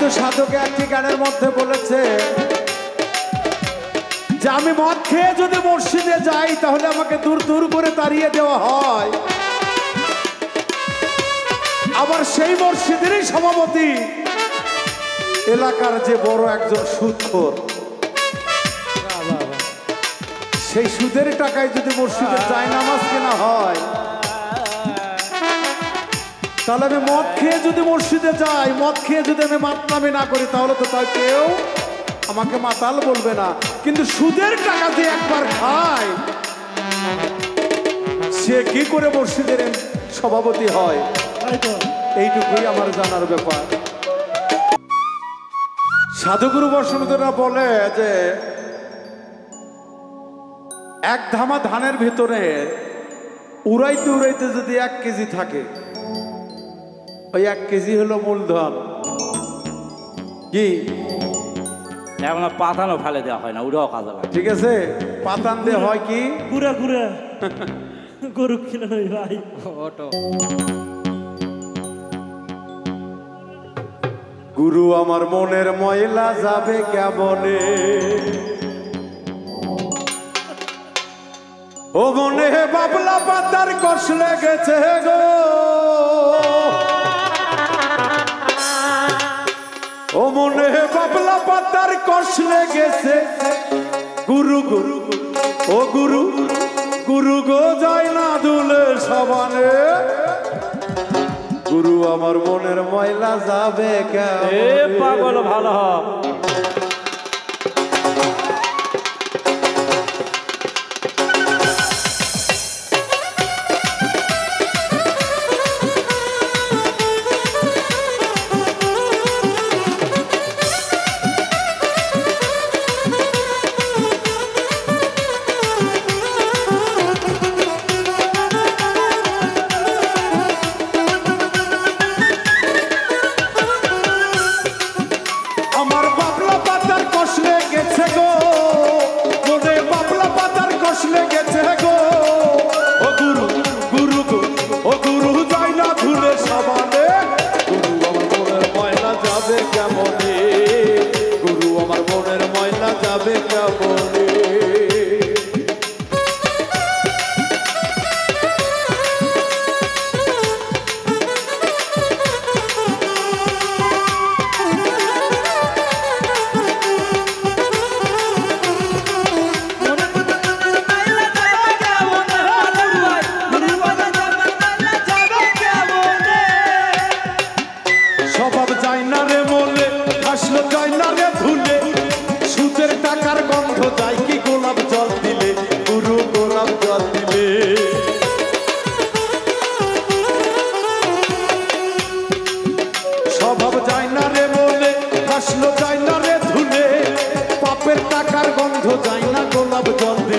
তো সাধকে একটি গানের মধ্যে বলেছে যে আমি মদ খেয়ে যদি মসজিদে যাই, তাহলে আমাকে দূর দূর করে তাড়িয়ে দেওয়া হয়। আবার সেই মসজিদেরই সভাপতি। এলাকার যে বড় একজন সুদখোর। সেই সুদের টাকায় যদি মসজিদে যায়, নামাজ কেনা হয়। তাহলে আমি মদ খেয়ে যদি মসজিদে যাই, মদ খেয়ে যদি আমি মাতনামি না করি, তাহলে তো তাই কেউ আমাকে মাতাল বলবে না। কিন্তু সুদের টাকা দিয়ে একবার খায়, সে কি করে মসজিদের সভাপতি হয়? এইটুকুই আমার জানার ব্যাপার। সাধুগুরু বসন্তরা বলে যে, এক ধামা ধানের ভিতরে উড়াইতে উড়াইতে যদি এক কেজি থাকে ওই এক কেজি হলো মূলধন। কি? এখন পাতানো ফেলে দেওয়া হয় না ওটাও কাজে লাগে। ঠিক আছে? পাতান দিয়ে হয় কি? ঘুরে ঘুরে। গরু নই ভাই। গুরু আমার মনের ময়লা যাবে কেমনে? ও মনে বাবলা পাতার কষ লেগেছে গো। ও মনে বাবলা পাতার কষ লেগেছে। গুরু গুরু ও গুরু গুরু গো যায় না দুলে সবানে। গুরু আমার মনের ময়লা যাবে কে পাগল, ভালো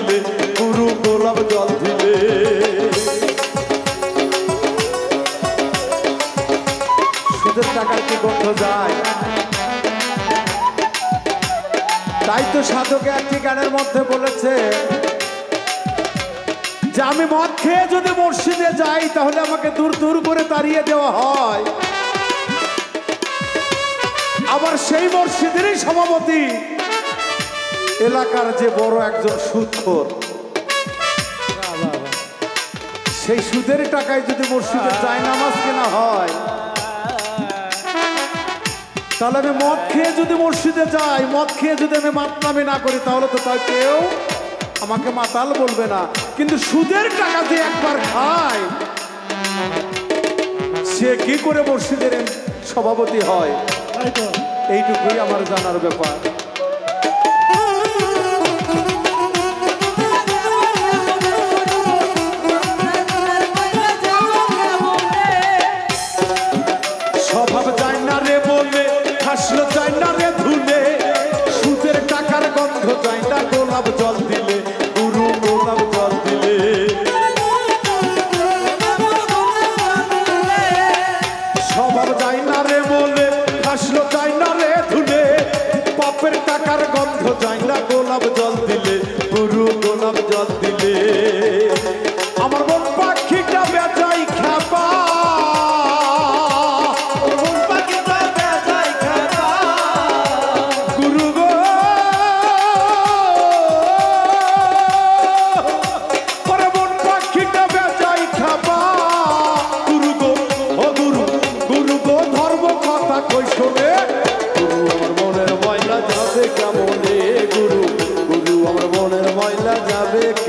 দিলে গুরু গোলাপ জল দিলে সুদের টাকার কি গন্ধ যায়? তাই তো সাধকে একটি গানের মধ্যে বলেছে, যে আমি মদ খেয়ে যদি মসজিদে যাই, তাহলে আমাকে দূর দূর করে তাড়িয়ে দেওয়া হয়। আবার সেই মসজিদেরই সভাপতি এলাকার যে বড় একজন সুদখোর সেই সুদের টাকায় যদি মসজিদে যায় নামাজ কেনা হয়, তাহলে আমি মদ খেয়ে যদি মসজিদে যাই, মদ খেয়ে যদি আমি মাতনামি না করি, তাহলে তো তাই কেউ আমাকে মাতাল বলবে না। কিন্তু সুদের টাকা দিয়ে একবার খায়, সে কি করে মসজিদের সভাপতি হয়? এইটুকুই আমার জানার ব্যাপার।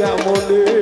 I'm on money.